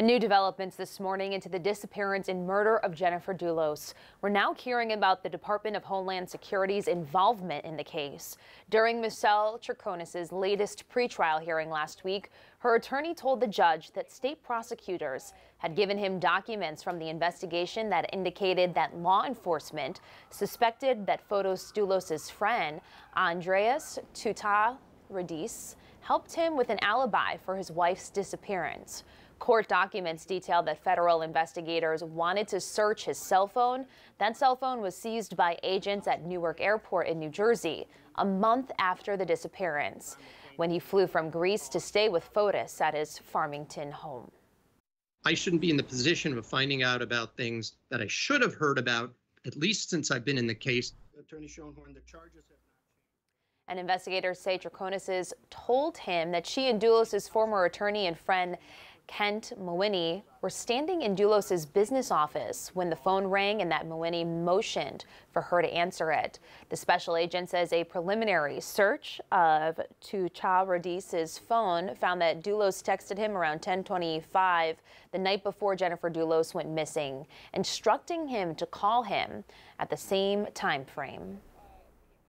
And new developments this morning into the disappearance and murder of Jennifer Dulos. We're now hearing about the Department of Homeland Security's involvement in the case. During Michelle Troconis' latest pretrial hearing last week, her attorney told the judge that state prosecutors had given him documents from the investigation that indicated that law enforcement suspected that Fotis Dulos' friend, Andreas Tuta Radis, helped him with an alibi for his wife's disappearance. Court documents detail that federal investigators wanted to search his cell phone. That cell phone was seized by agents at Newark Airport in New Jersey a month after the disappearance, when he flew from Greece to stay with Fotis at his Farmington home. I shouldn't be in the position of finding out about things that I should have heard about, at least since I've been in the case. Attorney Schoenhorn, the charges have and investigators say Troconis told him that she and Dulos' former attorney and friend Kent Mawhinney were standing in Dulos' business office when the phone rang and that Mawhinney motioned for her to answer it. The special agent says a preliminary search of Toutziaridis' phone found that Dulos texted him around 1025 the night before Jennifer Dulos went missing, instructing him to call him at the same time frame.